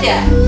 姐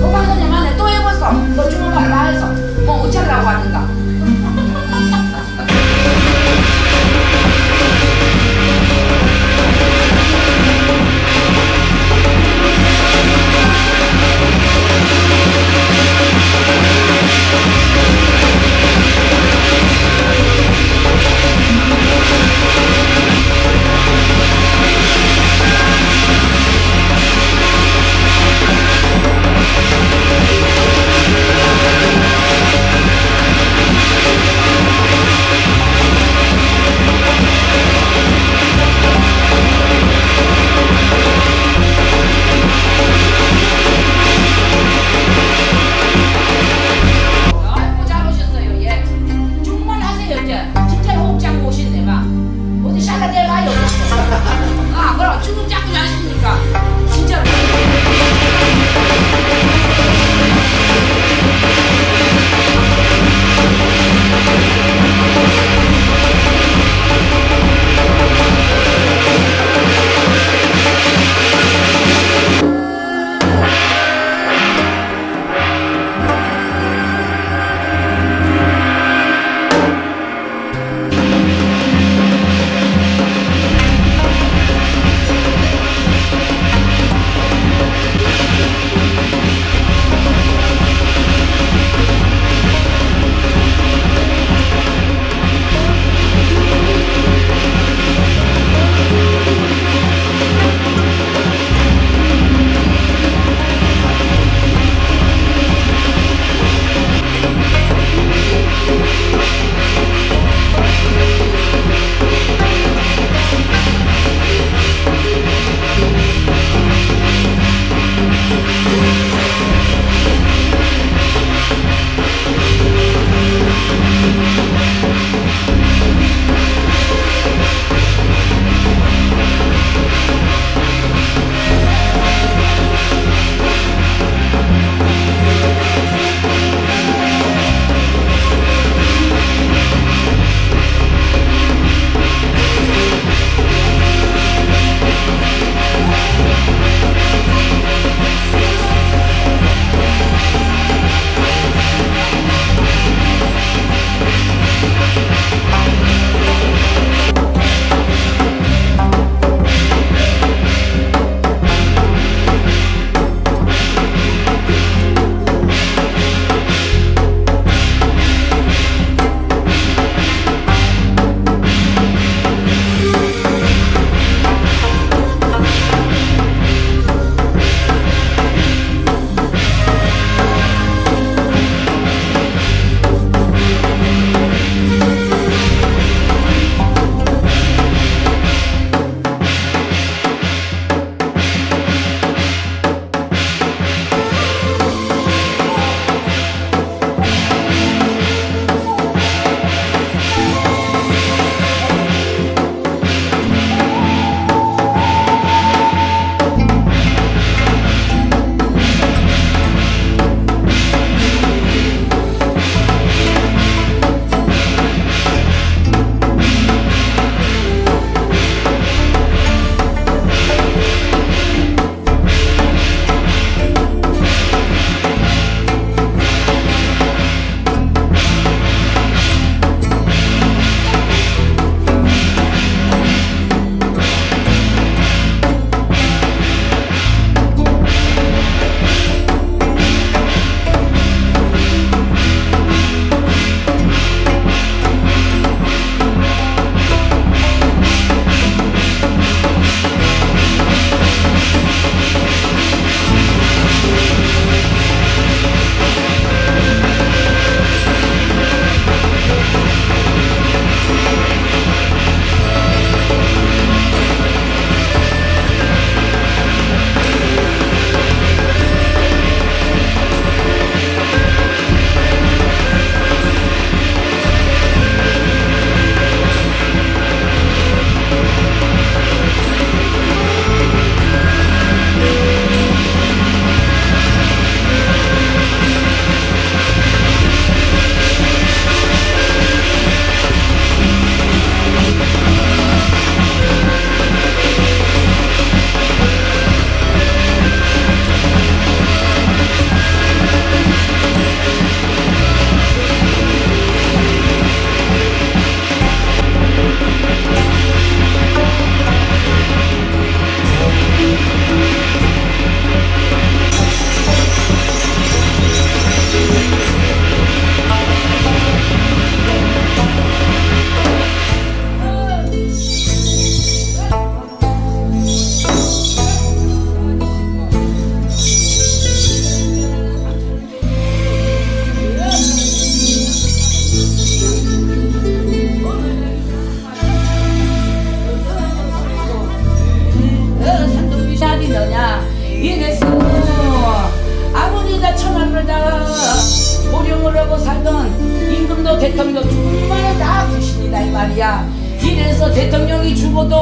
대통령 죽으면 다 불신이다 이 말이야. 이래서 대통령이 죽어도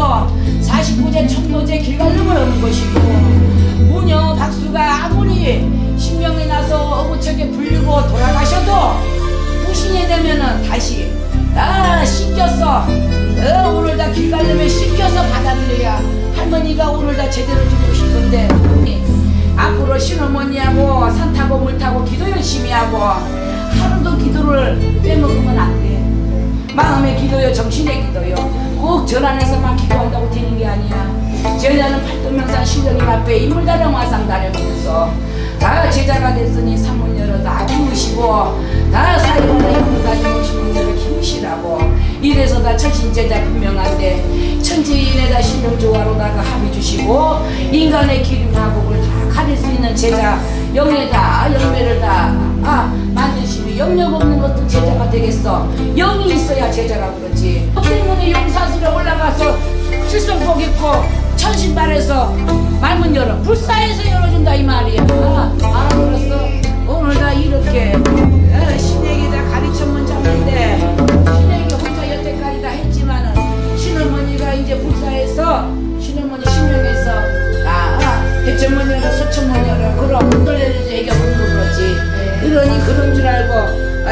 49제 청도제 길갈름을 하는 것이고 무녀 박수가 아무리 신명이 나서 어부척에 불리고 돌아가셔도 부신이 되면은 다시 아 씻겨서 어, 오늘 다 길갈름에 씻겨서 받아들여야 할머니가 오늘 다 제대로 죽고 싶은데. 앞으로 신어머니하고 산 타고 물 타고 기도 열심히 하고 하루도 기도를 빼먹으면 안 돼. 마음의 기도요, 정신의 기도요. 꼭절 안에서만 기도한다고 되는 게 아니야. 제자는 팔도명상 신령님 앞에 인물다령 화상 다려면서 다 제자가 됐으니 산문 열어 다 키우시고 다 사이보다 인물다령 오시는 데를 키우시라고 이래서 다 천신 제자 분명한데 천지인에다 신령 조화로다가 합의 주시고 인간의 기름과 복을 다 가릴 수 있는 제자 영에다 열매를 다 아, 만드시니 영역 없는 것도 제자가 되겠어. 영이 있어야 제자라고 그러지. 그 때문에 용사술에 올라가서 칠성복 입고 천신발에서 말문 열어. 불사에서 열어준다 이 말이야. 아, 알아들었어? 오늘 다 이렇게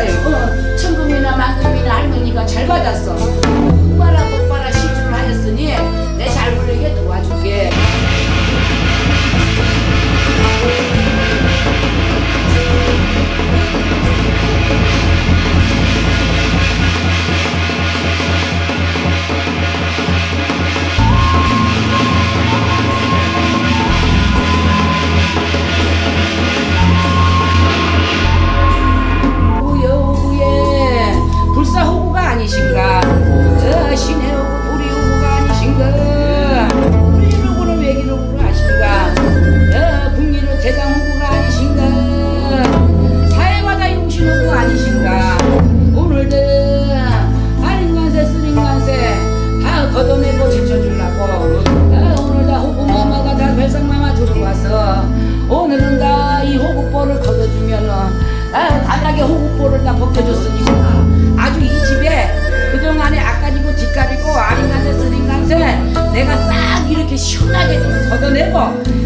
어, 천금이나 만금이나 할머니가 잘 받았어 아니신가 저 신의 호구 불이호구가 아니신가 뒷가